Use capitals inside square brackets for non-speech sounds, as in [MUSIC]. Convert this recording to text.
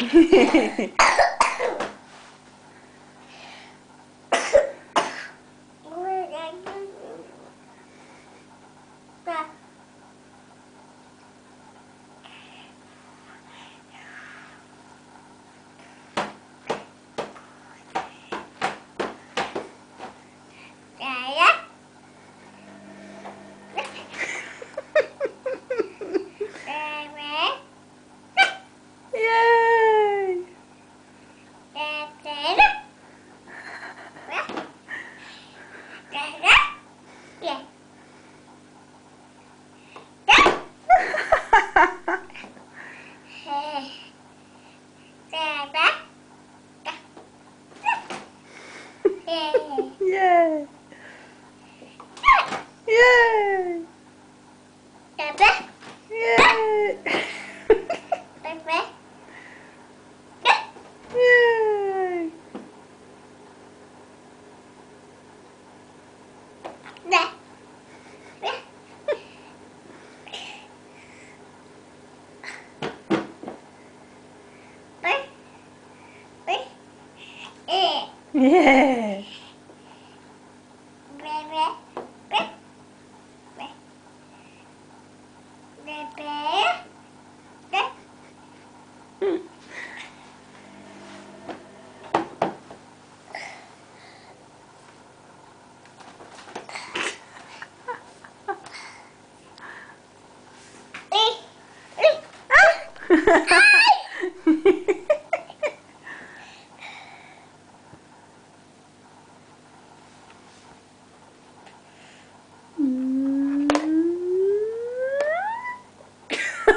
Yay! [LAUGHS] Yay! Yay! Yay! Yay! Yeah! bé bé đấy đi. Đi [LAUGHS]